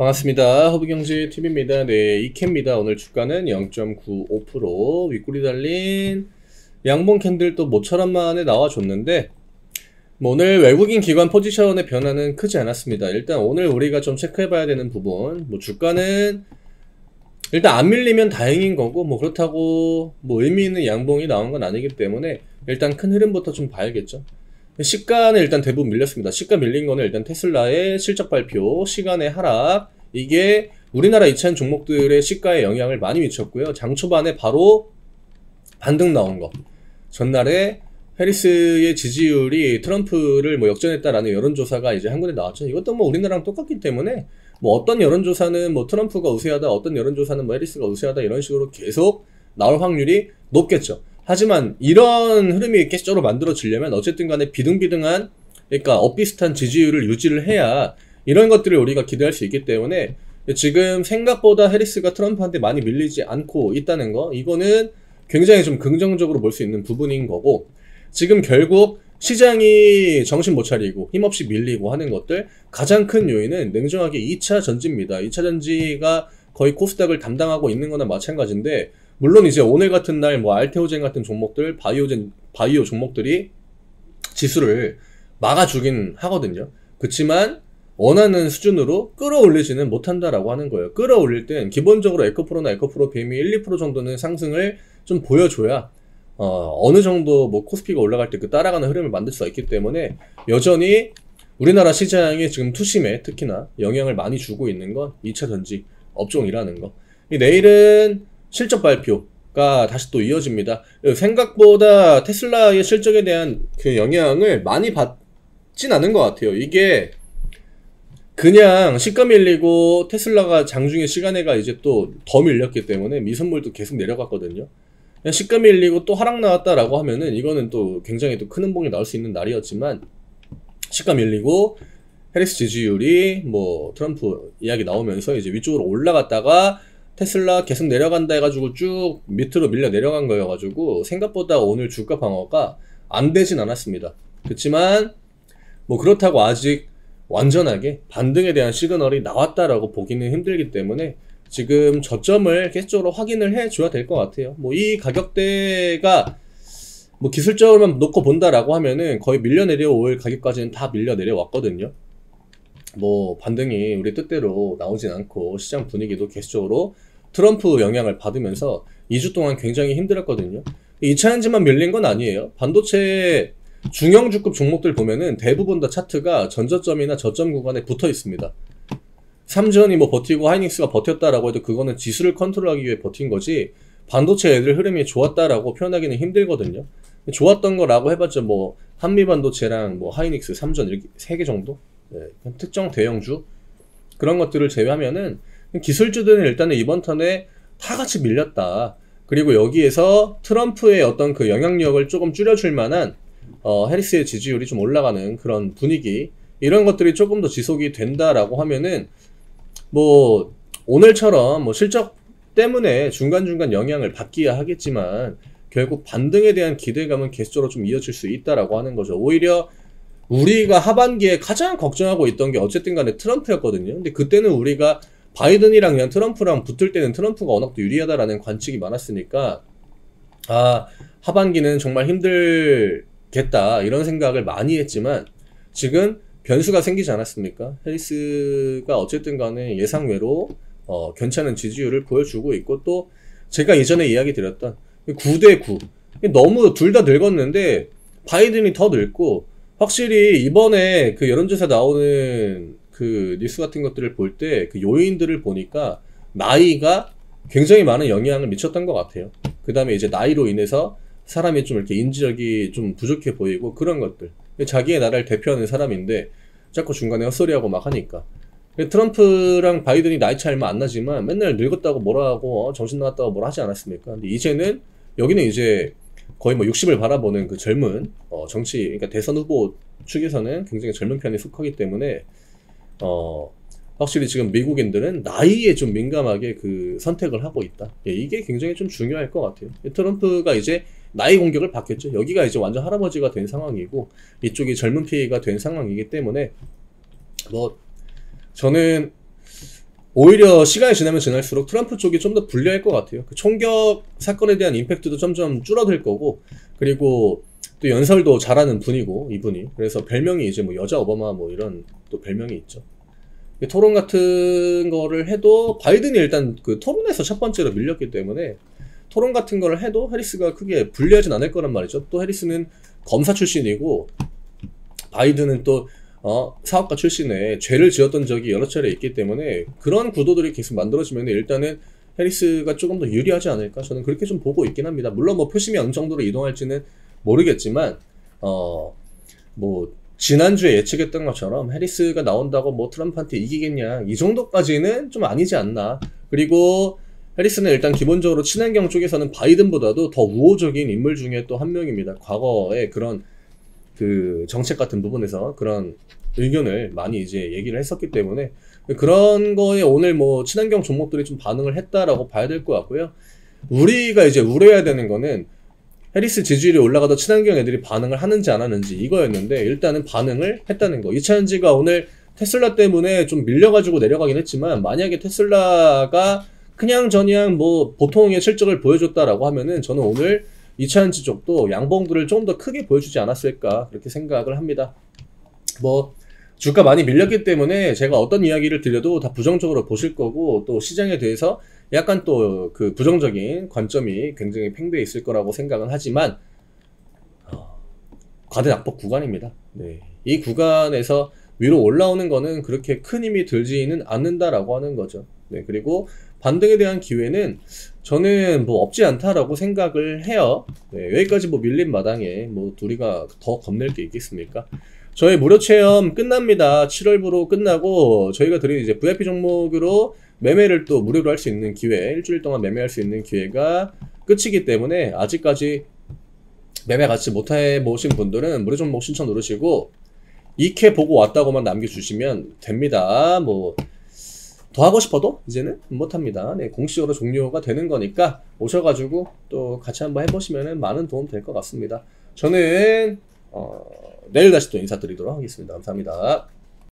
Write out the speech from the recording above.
반갑습니다. 허브경제TV입니다. 네, 이캔입니다. 오늘 주가는 0.95% 윗꼬리 달린 양봉 캔들 또 모처럼 만에 나와줬는데 뭐 오늘 외국인 기관 포지션의 변화는 크지 않았습니다. 일단 오늘 우리가 좀 체크해봐야 되는 부분 뭐 주가는 일단 안 밀리면 다행인 거고 뭐 그렇다고 뭐 의미 있는 양봉이 나온 건 아니기 때문에 일단 큰 흐름부터 좀 봐야겠죠. 시가는 일단 대부분 밀렸습니다. 시가 밀린 거는 일단 테슬라의 실적 발표, 시간의 하락, 이게 우리나라 2차전 종목들의 시가에 영향을 많이 미쳤고요. 장 초반에 바로 반등 나온 거. 전날에 해리스의 지지율이 트럼프를 뭐 역전했다라는 여론조사가 이제 한 군데 나왔죠. 이것도 뭐 우리나라랑 똑같기 때문에 뭐 어떤 여론조사는 뭐 트럼프가 우세하다, 어떤 여론조사는 뭐 해리스가 우세하다 이런 식으로 계속 나올 확률이 높겠죠. 하지만 이런 흐름이 계속적으로 만들어지려면 어쨌든 간에 비등비등한 그러니까 엇비슷한 지지율을 유지를 해야 이런 것들을 우리가 기대할 수 있기 때문에 지금 생각보다 해리스가 트럼프한테 많이 밀리지 않고 있다는 거 이거는 굉장히 좀 긍정적으로 볼 수 있는 부분인 거고 지금 결국 시장이 정신 못 차리고 힘없이 밀리고 하는 것들 가장 큰 요인은 냉정하게 2차 전지입니다. 2차 전지가 거의 코스닥을 담당하고 있는 거나 마찬가지인데 물론 이제 오늘 같은 날 뭐 알테오젠 같은 종목들, 바이오젠, 바이오 종목들이 지수를 막아주긴 하거든요. 그렇지만 원하는 수준으로 끌어올리지는 못한다라고 하는 거예요. 끌어올릴 땐 기본적으로 에코프로나 에코프로 뱀이 1, 2% 정도는 상승을 좀 보여줘야 어, 어느 정도 뭐 코스피가 올라갈 때 그 따라가는 흐름을 만들 수가 있기 때문에 여전히 우리나라 시장이 지금 투심에 특히나 영향을 많이 주고 있는 건 2차 전지 업종이라는 거. 내일은 실적 발표가 다시 또 이어집니다. 생각보다 테슬라의 실적에 대한 그 영향을 많이 받진 않은 것 같아요. 이게 그냥 시가 밀리고 테슬라가 장중에 시간에가 이제 또 더 밀렸기 때문에 미선물도 계속 내려갔거든요. 그냥 시가 밀리고 또 하락 나왔다라고 하면은 이거는 또 굉장히 또 큰 음봉이 나올 수 있는 날이었지만 시가 밀리고 해리스 지지율이 뭐 트럼프 이야기 나오면서 이제 위쪽으로 올라갔다가 테슬라 계속 내려간다 해가지고 쭉 밑으로 밀려 내려간 거여가지고 생각보다 오늘 주가 방어가 안 되진 않았습니다. 그렇지만 뭐 그렇다고 아직 완전하게 반등에 대한 시그널이 나왔다라고 보기는 힘들기 때문에 지금 저점을 계속적으로 확인을 해줘야 될 것 같아요. 뭐 이 가격대가 뭐 기술적으로만 놓고 본다라고 하면은 거의 밀려 내려올 가격까지는 다 밀려 내려왔거든요. 뭐 반등이 우리 뜻대로 나오진 않고 시장 분위기도 계속적으로 트럼프 영향을 받으면서 2주 동안 굉장히 힘들었거든요. 2차 전지만 밀린 건 아니에요. 반도체 중형주급 종목들 보면은 대부분 다 차트가 전저점이나 저점 구간에 붙어 있습니다. 삼전이 뭐 버티고 하이닉스가 버텼다라고 해도 그거는 지수를 컨트롤하기 위해 버틴 거지 반도체 애들 흐름이 좋았다라고 표현하기는 힘들거든요. 좋았던 거라고 해봤자 뭐 한미 반도체랑 뭐 하이닉스, 삼전 이렇게 세 개 정도 네, 특정 대형주 그런 것들을 제외하면은 기술주들은 일단은 이번 턴에 다 같이 밀렸다. 그리고 여기에서 트럼프의 어떤 그 영향력을 조금 줄여줄 만한 어, 해리스의 지지율이 좀 올라가는 그런 분위기 이런 것들이 조금 더 지속이 된다라고 하면은 뭐 오늘처럼 뭐 실적 때문에 중간중간 영향을 받기야 하겠지만 결국 반등에 대한 기대감은 계속적으로 좀 이어질 수 있다라고 하는 거죠. 오히려 우리가 하반기에 가장 걱정하고 있던 게 어쨌든 간에 트럼프였거든요. 근데 그때는 우리가 바이든이랑 그냥 트럼프랑 붙을 때는 트럼프가 워낙 또 유리하다라는 관측이 많았으니까 아 하반기는 정말 힘들 겠다 이런 생각을 많이 했지만 지금 변수가 생기지 않았습니까? 헬리스가 어쨌든 간에 예상외로 어, 괜찮은 지지율을 보여주고 있고 또 제가 이전에 이야기 드렸던 9대 9 너무 둘 다 늙었는데 바이든이 더 늙고 확실히 이번에 그 여론조사 나오는 그 뉴스 같은 것들을 볼 때 그 요인들을 보니까 나이가 굉장히 많은 영향을 미쳤던 것 같아요. 그 다음에 이제 나이로 인해서 사람이 좀 이렇게 인지력이 좀 부족해 보이고 그런 것들. 자기의 나라를 대표하는 사람인데 자꾸 중간에 헛소리하고 막 하니까. 트럼프랑 바이든이 나이 차이 얼마 안 나지만 맨날 늙었다고 뭐라 하고 어, 정신 나갔다고 뭐라 하지 않았습니까? 근데 이제는 여기는 이제 거의 뭐 60을 바라보는 그 젊은 어, 정치, 그러니까 대선 후보 측에서는 굉장히 젊은 편에 속하기 때문에 어, 확실히 지금 미국인들은 나이에 좀 민감하게 그 선택을 하고 있다. 예, 이게 굉장히 좀 중요할 것 같아요. 트럼프가 이제 나이 공격을 받겠죠. 여기가 이제 완전 할아버지가 된 상황이고 이쪽이 젊은 피해가 된 상황이기 때문에 뭐 저는 오히려 시간이 지나면 지날수록 트럼프 쪽이 좀 더 불리할 것 같아요. 그 총격 사건에 대한 임팩트도 점점 줄어들 거고, 그리고 또 연설도 잘하는 분이고, 이분이. 그래서 별명이 이제 뭐 여자 오바마 뭐 이런 또 별명이 있죠. 이 토론 같은 거를 해도 바이든이 일단 그 토론에서 첫 번째로 밀렸기 때문에 토론 같은 거를 해도 해리스가 크게 불리하진 않을 거란 말이죠. 또 해리스는 검사 출신이고 바이든은 또 어, 사업가 출신에 죄를 지었던 적이 여러 차례 있기 때문에 그런 구도들이 계속 만들어지면 일단은 해리스가 조금 더 유리하지 않을까 저는 그렇게 좀 보고 있긴 합니다. 물론 뭐 표심이 어느 정도로 이동할지는 모르겠지만 어 뭐 지난주에 예측했던 것처럼 해리스가 나온다고 뭐 트럼프한테 이기겠냐 이 정도까지는 좀 아니지 않나 그리고 해리스는 일단 기본적으로 친환경 쪽에서는 바이든보다도 더 우호적인 인물 중에 또 한 명입니다. 과거에 그런 그 정책 같은 부분에서 그런 의견을 많이 이제 얘기를 했었기 때문에 그런 거에 오늘 뭐 친환경 종목들이 좀 반응을 했다라고 봐야 될 것 같고요. 우리가 이제 우려해야 되는 거는 해리스 지지율이 올라가도 친환경 애들이 반응을 하는지 안 하는지 이거였는데 일단은 반응을 했다는 거. 이차전지가 오늘 테슬라 때문에 좀 밀려가지고 내려가긴 했지만 만약에 테슬라가 그냥 저냥 뭐 보통의 실적을 보여줬다라고 하면은 저는 오늘 이차전지 쪽도 양봉들을 좀 더 크게 보여주지 않았을까 그렇게 생각을 합니다. 뭐 주가 많이 밀렸기 때문에 제가 어떤 이야기를 드려도 다 부정적으로 보실 거고 또 시장에 대해서 약간 또 그 부정적인 관점이 굉장히 팽배해 있을 거라고 생각은 하지만 어, 과대 낙폭 구간입니다. 네. 이 구간에서 위로 올라오는 거는 그렇게 큰 힘이 들지는 않는다라고 하는 거죠. 네. 그리고 반등에 대한 기회는 저는 뭐 없지 않다라고 생각을 해요. 네, 여기까지 뭐 밀린 마당에 뭐 우리가 더 겁낼 게 있겠습니까? 저희 무료 체험 끝납니다. 7월부로 끝나고 저희가 드리는 이제 VIP 종목으로 매매를 또 무료로 할 수 있는 기회, 일주일 동안 매매할 수 있는 기회가 끝이기 때문에 아직까지 매매 같이 못해 보신 분들은 무료 종목 신청 누르시고 2캐 보고 왔다고만 남겨주시면 됩니다. 뭐 더 하고 싶어도 이제는 못합니다. 네, 공식적으로 종료가 되는 거니까 오셔가지고 또 같이 한번 해보시면 많은 도움 될 것 같습니다. 저는 어, 내일 다시 또 인사드리도록 하겠습니다. 감사합니다.